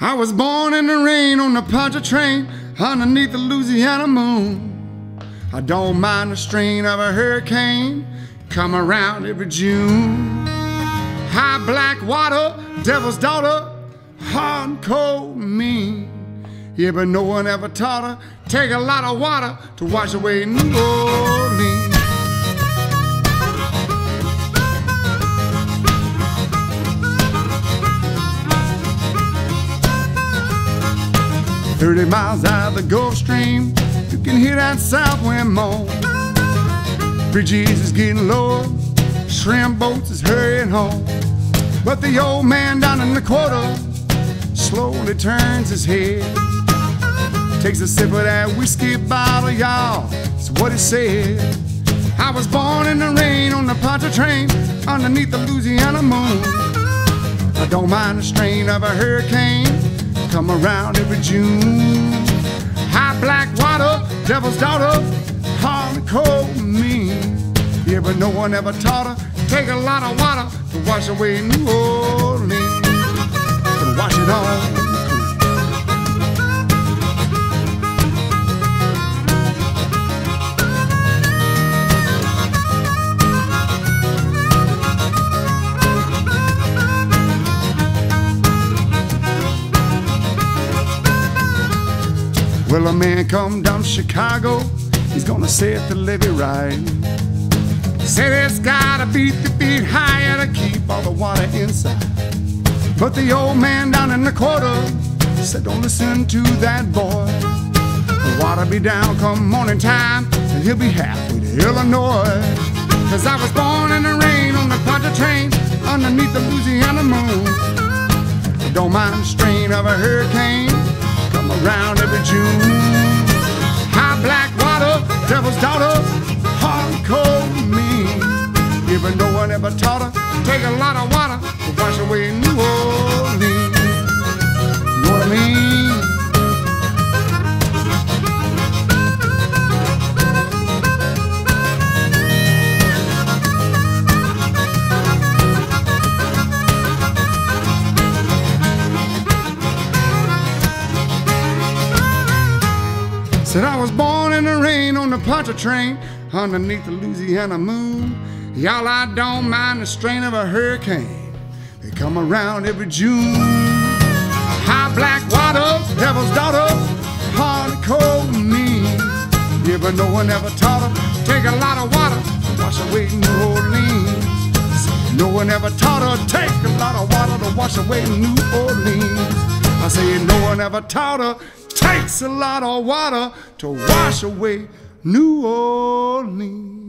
I was born in the rain on the Pontchartrain underneath the Louisiana moon. I don't mind the strain of a hurricane come around every June. High black water, devil's daughter, hard and cold mean. Yeah, but no one ever taught her take a lot of water to wash away New Orleans. Thirty miles out of the Gulf Stream, you can hear that south wind moan. Bridges is getting lower, shrimp boats is hurrying home. But the old man down in the quarter slowly turns his head. Takes a sip of that whiskey bottle, y'all. It's what he said. I was born in the rain on the Pontchartrain underneath the Louisiana moon. I don't mind the strain of a hurricane come around June. High black water, devil's daughter, hard cold mean. Yeah, but no one ever taught her take a lot of water to wash away New Orleans. Well, a man come down to Chicago, he's gonna set the levee right. Said it's gotta beat the beat higher to keep all the water inside. But the old man down in the quarter said, Don't listen to that boy. The water be down come morning time, and he'll be halfway to Illinois. Cause I was born in the rain on the Pontchartrain underneath the Louisiana moon. Don't mind the strain of a hurricane around every June. High black water, devil's daughter, hard cold mean. But no one ever taught her take a lot of water to wash away New Orleans. Said I was born in the rain on the Pontchartrain underneath the Louisiana moon. Y'all, I don't mind the strain of a hurricane. They come around every June. High black water, devil's daughter, hard and cold and mean. Yeah, but no one ever taught her take a lot of water wash away New Orleans. No one ever taught her take a lot of water to wash away New Orleans. I say no one ever taught her takes a lot of water to wash away New Orleans.